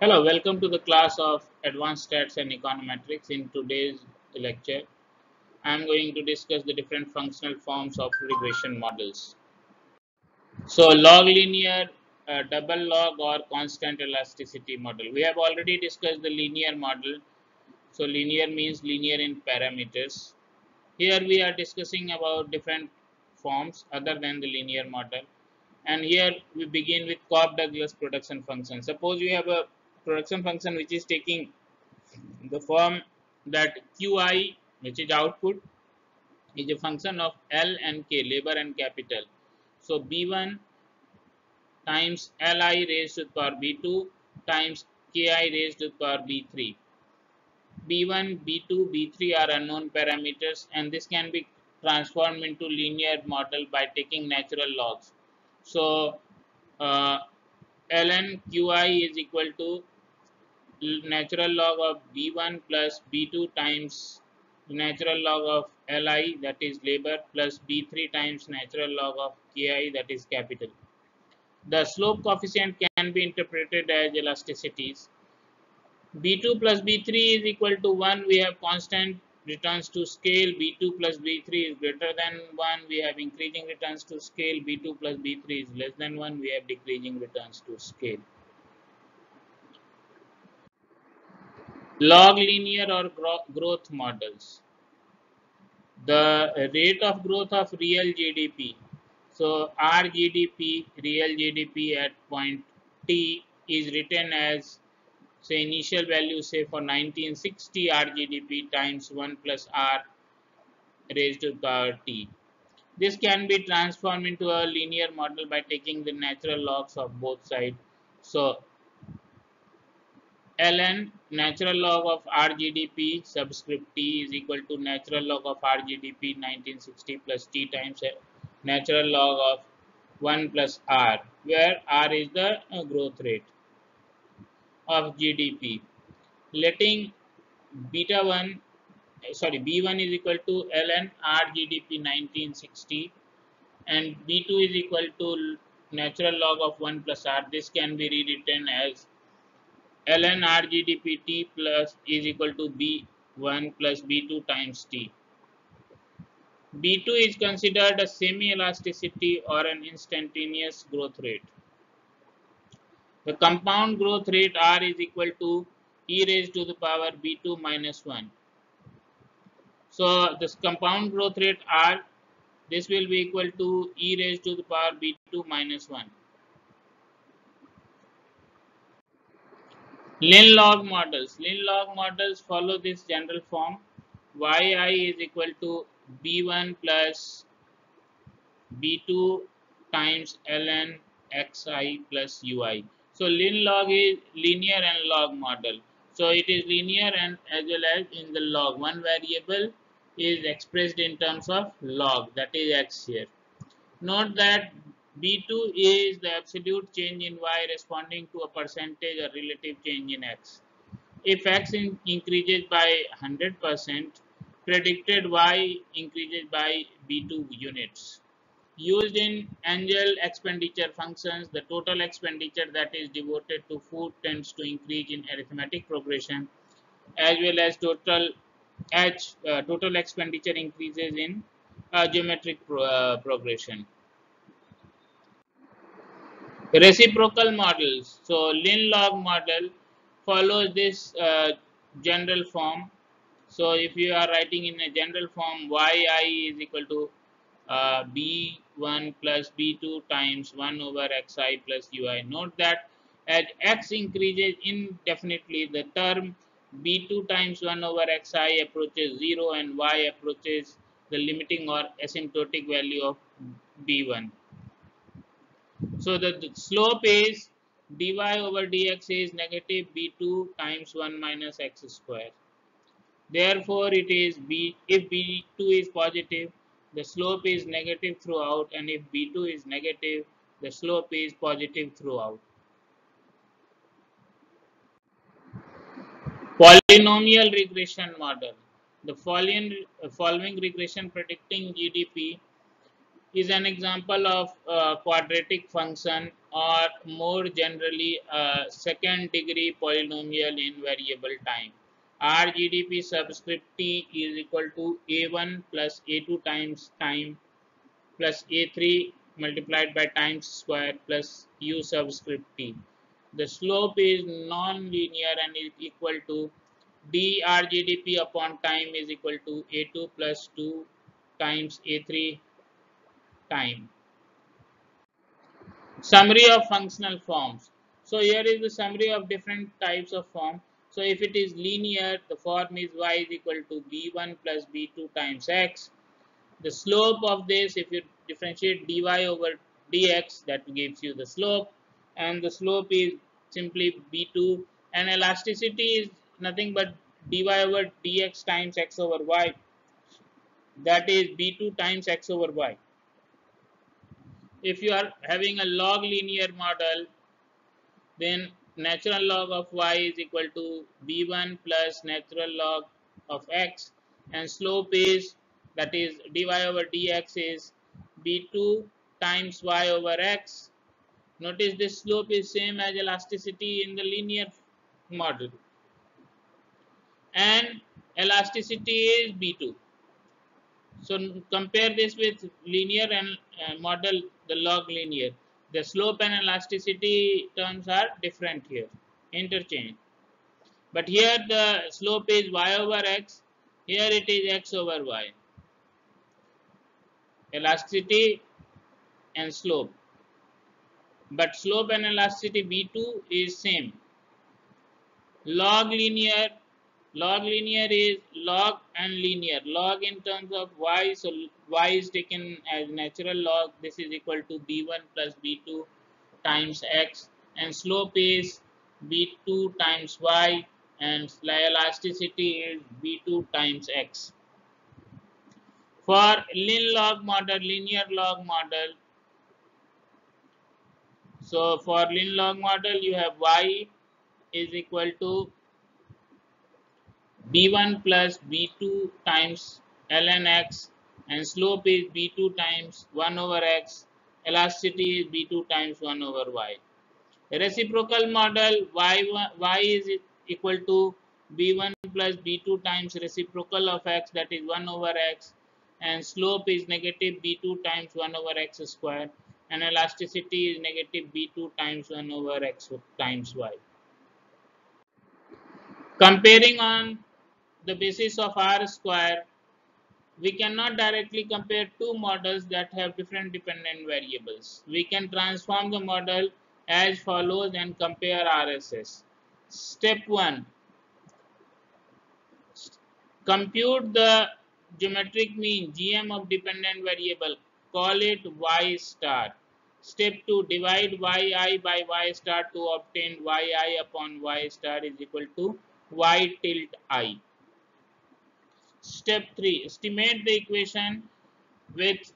Hello, welcome to the class of Advanced Stats and Econometrics. In today's lecture, I am going to discuss the different functional forms of regression models. So, log linear, uh, double log or constant elasticity model. We have already discussed the linear model. So, linear means linear in parameters. Here we are discussing about different forms other than the linear model. And here we begin with Cobb-Douglas production function. Suppose you have a production function which is taking the form that qi which is output is a function of l and k labor and capital. So b1 times li raised to the power b2 times ki raised to the power b3 b1 b2 b3 are unknown parameters and this can be transformed into linear model by taking natural logs. So uh, ln qi is equal to natural log of b1 plus b2 times natural log of li that is labor plus b3 times natural log of ki that is capital. The slope coefficient can be interpreted as elasticities. b2 plus b3 is equal to 1 we have constant returns to scale b2 plus b3 is greater than 1 we have increasing returns to scale b2 plus b3 is less than 1 we have decreasing returns to scale. Log linear or growth models. The rate of growth of real GDP. So RGDP, real GDP at point T is written as say initial value say for 1960 RGDP times 1 plus R raised to power T. This can be transformed into a linear model by taking the natural logs of both sides. So ln natural log of RGDP subscript T is equal to natural log of RGDP 1960 plus T times natural log of 1 plus R where R is the uh, growth rate of GDP. Letting beta 1 sorry B1 is equal to ln RGDP 1960 and B2 is equal to natural log of 1 plus R. This can be rewritten as ln rgdp t plus is equal to b1 plus b2 times t. b2 is considered a semi-elasticity or an instantaneous growth rate. The compound growth rate r is equal to e raised to the power b2 minus 1. So this compound growth rate r, this will be equal to e raised to the power b2 minus 1. Lin log models. Lin log models follow this general form. yi is equal to b1 plus b2 times ln xi plus ui. So lin log is linear and log model. So it is linear and as well as in the log. One variable is expressed in terms of log that is x here. Note that B2 is the absolute change in Y responding to a percentage or relative change in X. If X in increases by 100%, predicted Y increases by B2 units. Used in Engel expenditure functions, the total expenditure that is devoted to food tends to increase in arithmetic progression as well as total H, uh, total expenditure increases in uh, geometric pro, uh, progression. Reciprocal models. So Lin log model follows this uh, general form. So if you are writing in a general form, yi is equal to uh, b1 plus b2 times 1 over xi plus ui. Note that as x increases indefinitely, the term b2 times 1 over xi approaches 0 and y approaches the limiting or asymptotic value of b1. So the, the, slope is dy over dx is negative b2 times 1 minus x square. Therefore, it is b if b2 is positive, the slope is negative throughout and if b2 is negative, the slope is positive throughout. Polynomial regression model. The following, following regression predicting GDP is an example of a quadratic function or more generally a second degree polynomial in variable time. RGDP subscript t is equal to a1 plus a2 times time plus a3 multiplied by times square plus u subscript t. The slope is non-linear and is equal to drgdp upon time is equal to a2 plus 2 times a3 time. Summary of functional forms. So here is the summary of different types of form. So if it is linear, the form is y is equal to b1 plus b2 times x. The slope of this, if you differentiate dy over dx, that gives you the slope. And the slope is simply b2. And elasticity is nothing but dy over dx times x over y. That is b2 times x over y if you are having a log linear model then natural log of y is equal to b1 plus natural log of x and slope is that is dy over dx is b2 times y over x. Notice this slope is same as elasticity in the linear model. And elasticity is b2 so compare this with linear and uh, model the log linear. The slope and elasticity terms are different here, interchange. But here the slope is y over x, here it is x over y. Elasticity and slope. But slope and elasticity B2 is same. Log linear log linear is log and linear. Log in terms of y so y is taken as natural log. This is equal to b1 plus b2 times x. And slope is b2 times y. And elasticity is b2 times x. For lin log model linear log model so for lin log model you have y is equal to b1 plus b2 times ln x and slope is b2 times 1 over x elasticity is b2 times 1 over y. Reciprocal model y, y is equal to b1 plus b2 times reciprocal of x that is 1 over x and slope is negative b2 times 1 over x square and elasticity is negative b2 times 1 over x times y. Comparing on the basis of R square, we cannot directly compare two models that have different dependent variables. We can transform the model as follows and compare RSS. Step 1. Compute the geometric mean GM of dependent variable. Call it Y star. Step 2. Divide yi by y star to obtain yi upon y star is equal to y tilt i. Step 3. Estimate the equation with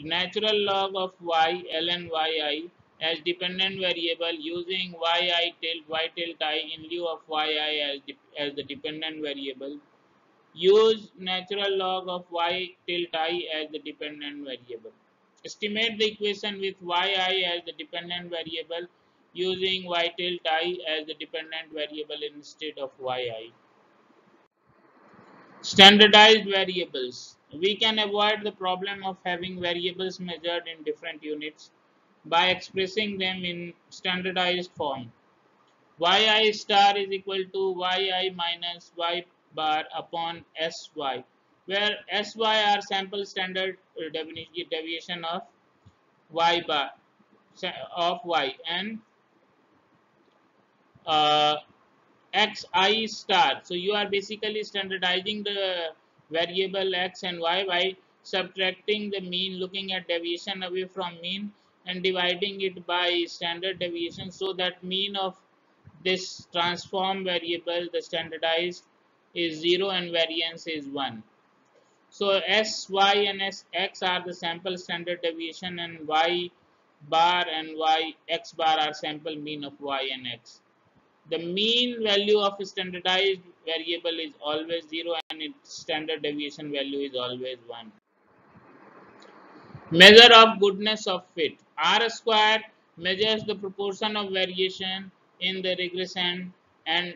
natural log of y ln yi as dependent variable using yi tilde y tilt i in lieu of yi as, as the dependent variable. Use natural log of y tilt i as the dependent variable. Estimate the equation with yi as the dependent variable using y tilt i as the dependent variable instead of yi. Standardized variables. We can avoid the problem of having variables measured in different units by expressing them in standardized form. yi star is equal to yi minus y bar upon sy, where sy are sample standard uh, deviation of y bar of y and uh, xi star. So you are basically standardizing the variable x and y by subtracting the mean, looking at deviation away from mean and dividing it by standard deviation so that mean of this transform variable, the standardized is 0 and variance is 1. So s, y and s, x are the sample standard deviation and y bar and y, x bar are sample mean of y and x the mean value of a standardized variable is always 0 and its standard deviation value is always 1. Measure of goodness of fit. R square measures the proportion of variation in the regression and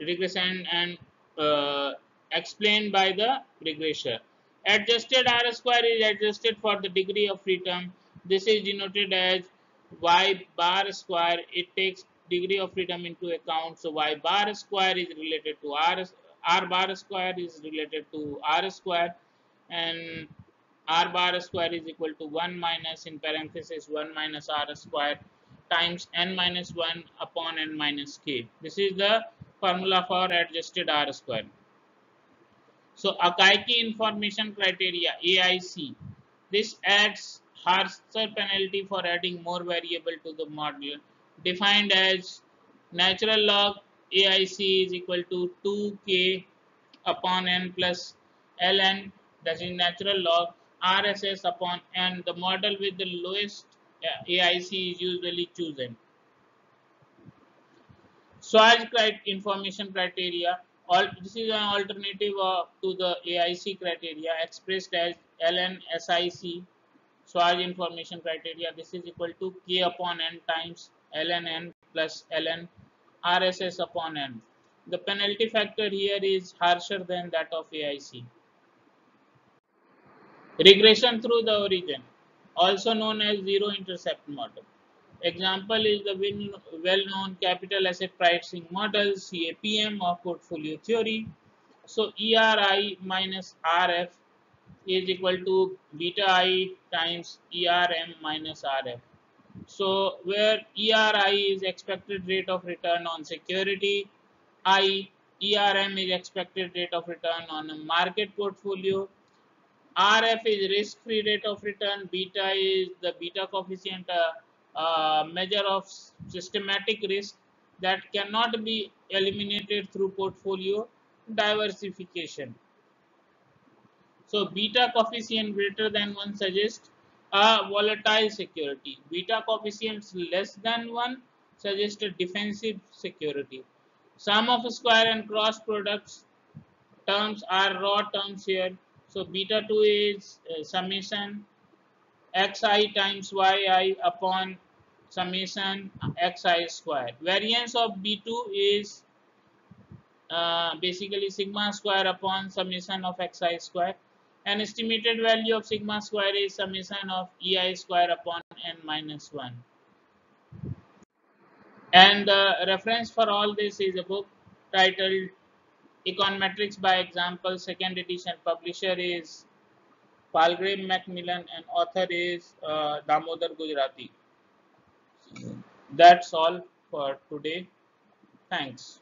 regression and uh, explained by the regressor. Adjusted R square is adjusted for the degree of freedom. This is denoted as y bar square. It takes degree of freedom into account. So y bar square is related to r, r bar square is related to r square and r bar square is equal to 1 minus in parenthesis 1 minus r square times n minus 1 upon n minus k. This is the formula for adjusted r square. So Akaike information criteria AIC. This adds harsher penalty for adding more variable to the model defined as natural log AIC is equal to 2k upon n plus ln that is natural log RSS upon n. The model with the lowest uh, AIC is usually chosen. Schwarz information criteria. All, this is an alternative uh, to the AIC criteria expressed as ln SIC. Schwarz information criteria. This is equal to k upon n times ln n plus ln RSS upon n. The penalty factor here is harsher than that of AIC. Regression through the origin, also known as zero intercept model. Example is the well-known capital asset pricing model CAPM of portfolio theory. So ERI minus RF is equal to beta I times ERM minus RF. So where ERI is expected rate of return on security, I ERM is expected rate of return on a market portfolio RF is risk-free rate of return. Beta is the beta coefficient uh, uh, measure of systematic risk that cannot be eliminated through portfolio diversification. So beta coefficient greater than 1 suggests a volatile security. Beta coefficients less than 1 suggest a defensive security. Sum of square and cross products terms are raw terms here so beta 2 is uh, summation xi times yi upon summation xi square. Variance of B2 is uh, basically sigma square upon summation of xi square. An estimated value of sigma square is summation of ei square upon n minus 1. And the reference for all this is a book titled Econometrics by example, second edition publisher is Palgrave Macmillan and author is uh, Damodar Gujarati. That's all for today. Thanks.